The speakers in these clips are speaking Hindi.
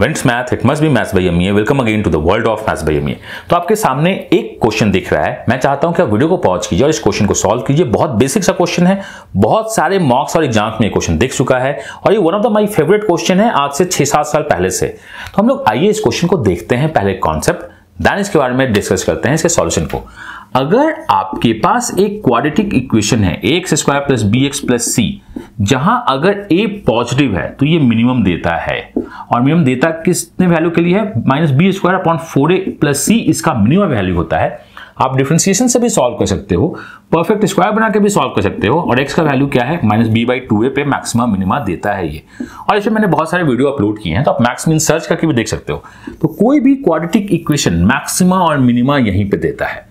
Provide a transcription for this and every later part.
Vents math it must be maths by MA welcome again to the world of maths by MA तो आपके सामने एक क्वेश्चन दिख रहा है। मैं चाहता हूँ कि आप वीडियो को पॉज कीजिए और इस क्वेश्चन को सॉल्व कीजिए। बहुत बेसिक सा क्वेश्चन है। बहुत सारे मार्क्स और एग्ज़ाम्स में क्वेश्चन दिख चुका है। और ये one of the my favourite question है आज से छह सात साल पहले से। तो हम लोग आइए इस क्वेश्चन को देखते हैं, पहले कॉन्सेप्ट देन इसके बारे में डिस्कस करते हैं इसके सॉल्यूशन को। अगर आपके पास एक क्वाड्रेटिक इक्वेशन है a x square plus b x plus c जहाँ अगर ए पॉजिटिव है तो ये मिनिमम देता है। और मिनिमम देता किसने वैल्यू के लिए है? Minus b square upon four a plus c इसका मिनिमम वैल्यू होता है। आप डिफ्रेंसिएशन से भी सॉल्व कर सकते हो परफेक्ट स्क्वायर बना के भी सॉल्व कर सकते हो, और एक्स का वैल्यू क्या है? Minus b by two a पे मैक्सिमम मिनिमा देता है ये। और इसमें मैंने बहुत सारे वीडियो अपलोड किए हैं तो आप मैक्सिमम सर्च करके भी देख सकते हो। तो कोई भी क्वाड्रेटिक इक्वेशन मैक्सिमा और मिनिमा यहीं पे देता है।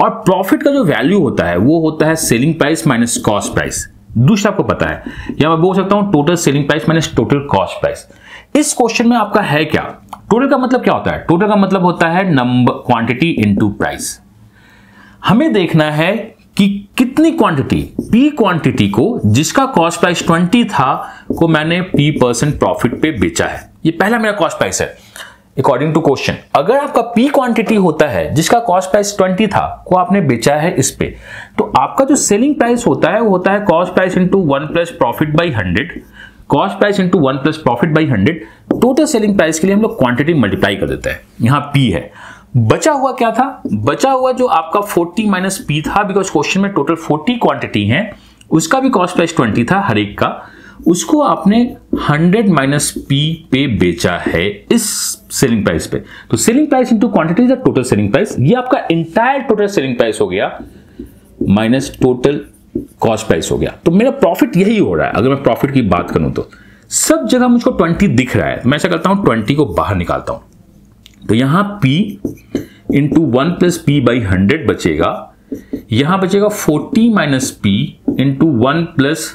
और प्रॉफिट का जो वैल्यू होता है, वो होता है selling price minus cost price दूसरा आपको पता है, या मैं बोल सकता हूँ total selling price minus total cost price इस क्वेश्चन में आपका है क्या? टोटल का मतलब क्या होता है? टोटल का मतलब होता है नंबर क्वांटिटी इनटू प्राइस हमें देखना है कि कितनी क्वांटिटी पी क्वांटिटी को, जिसका कॉस्ट प्राइस 20 था, को मैंने पी परसेंट प्रॉफिट पे बेचा है। ये पहला मेरा कॉस्ट प्राइस है। अकॉर्डिंग टू क्वेश्चन अगर आपका पी क्वांटिटी होता है, जिसका कॉस्ट प्राइस 20 था, को आपने बेचा है इस पे तो आपका जो सेलिंग प्राइस होता है, वो होता है cost price into one plus profit by hundred cost price into one plus profit by hundred total selling price के लिए हम लोग क्वांटिटी मल्टीप्लाई कर देते हैं। यहाँ पी है। बचा हुआ क्या था? बचा हुआ जो आपका 40 माइनस पी था बिकॉज़ क्वेश्चन में टोटल 40 क्वांटिटी है, उसका भी कॉस्ट प्राइस 20 था हर एक का। उसको आपने 100 माइनस पी पे बेचा है इस सेलिंग प्राइस पे। तो selling price into quantity is total selling price ये आपका इंटायर टोटल सेलिंग प्राइस हो गया माइनस टोटल कॉस्ट प्राइस हो गया। तो मेरा प्रॉफिट यही हो रहा है। अगर मैं प्रॉफिट की बात करूँ तो। सब जगह मुझको 20 दिख रहा है। मैं ऐसा करता हूँ 20 को बाहर निकालता हूँ। तो यहाँ P into one plus p by hundred बचेगा। यहाँ बचेगा 40 minus p into one plus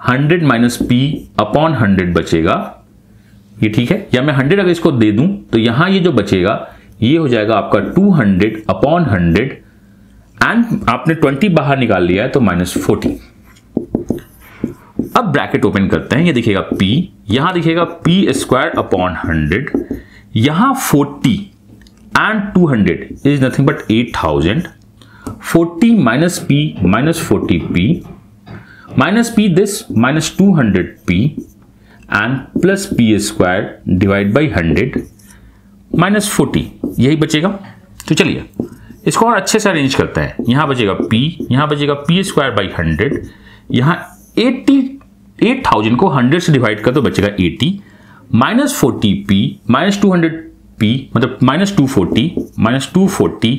hundred minus p upon hundred बचेगा। ये ठीक है? या मैं हंड्रेड अगर इसको दे दूँ तो यहाँ ये जो बचेगा, ये हो जाएगा आपका two hundred upon hundred and आपने ट्वेंटी बाहर निकाल लिया है तो माइनस फोर्टी अब ब्रैकेट ओपन करते हैं। ये दिखेगा P यहाँ दिखेगा पी स्क्वायर अपॉन हंड्रेड यहाँ forty and two hundred is nothing but eight thousand forty minus p minus forty p minus p this minus two hundred p and plus p square divide by 100 minus forty यही बचेगा। तो चलिए, इसको और अच्छे से अरेंज करते हैं। यहाँ बचेगा p, यहाँ बचेगा पी स्क्वायर बाई हंड्रेड यहाँ एट्टी एट थाउज़ेंड को हंड्रेड से डिवाइड कर तो बचेगा eighty minus forty p, minus two hundred p मतलब minus two forty, minus two forty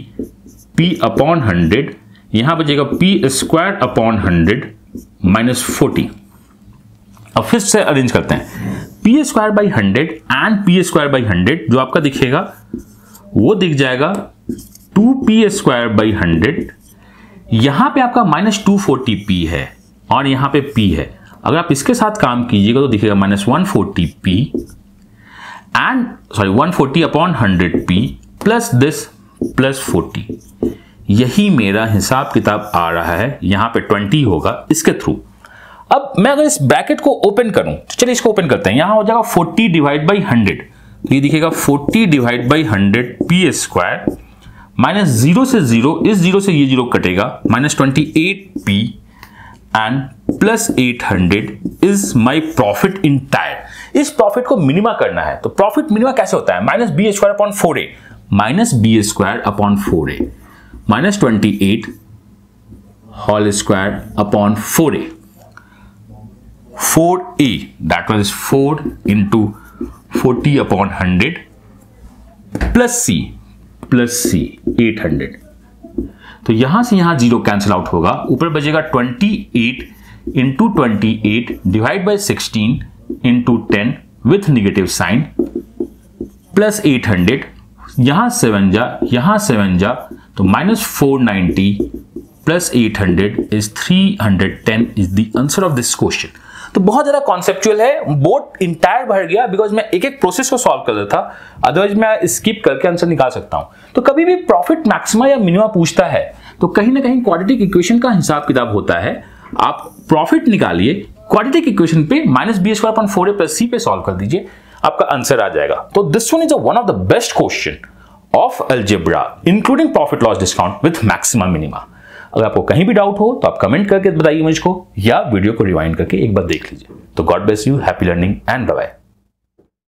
p upon hundred, यहाँ बचेगा p square upon hundred minus forty. अब फिर से अरेंज करते हैं। P square by hundred and p square by hundred, जो आपका दिखेगा, वो दिख जाएगा two p square by hundred. यहाँ पे आपका माइनस टू फोर्टी पी है और यहाँ पे पी है। अगर आप इसके साथ काम कीजिएगा तो दिखेगा minus one forty p and sorry one forty upon hundred p plus this plus forty यही मेरा हिसाब किताब आ रहा है। यहाँ पे 20 होगा इसके थ्रू अब मैं अगर इस ब्रैकेट को ओपन करूँ तो चलिए इसको ओपन करते हैं। यहाँ हो जाएगा 40 डिवाइड बाई हंड्रेड ये दिखेगा 40 divide by hundred p square minus zero से ज़ीरो इस ज़ीरो से ये ज़ीरो कटेगा minus twenty eight p and plus eight hundred is my profit entire इस प्रॉफिट को मिनिमा करना है। तो प्रॉफिट मिनिमा कैसे होता है? Minus b square upon four a minus b square upon four a minus twenty eight whole square upon four a four a that was four into forty upon hundred plus c plus c eight hundred तो यहाँ से यहाँ ज़ीरो कैंसिल आउट होगा। ऊपर बचेगा 28 into twenty eight divide by sixteen into ten with negative sign plus eight hundred यहाँ सेवन जा, यहाँ सेवन जा तो minus four ninety plus eight hundred is three hundred ten is the answer of this question तो बहुत ज़्यादा कॉन्सेप्चुअल है बोर्ड इंटायर भर गया बिकॉज़ मैं एक एक प्रोसेस को सॉल्व कर रहा था अदरवाइज़ मैं स्किप करके आंसर निकाल सकता हूँ। तो कभी भी प्रॉफिट मैक्सिमा या मिनिमा पूछता है तो कहीं ना कहीं क्वाड्रेटिक इक्वेशन का हिसाब किताब होता है। आप प्रॉफिट निकालिए क्वाड्रेटिक इक्वेशन पे minus b square upon four a plus c पे सॉल्व कर दीजिए, आपका आंसर आ जाएगा। तो this one is one of the best question of algebra including profit loss discount with maximum minima अगर आपको कहीं भी डाउट हो तो आप कमेंट करके बताइए मुझको, या वीडियो को रिवाइंड करके एक बार देख लीजिए। तो God bless you happy learning and bye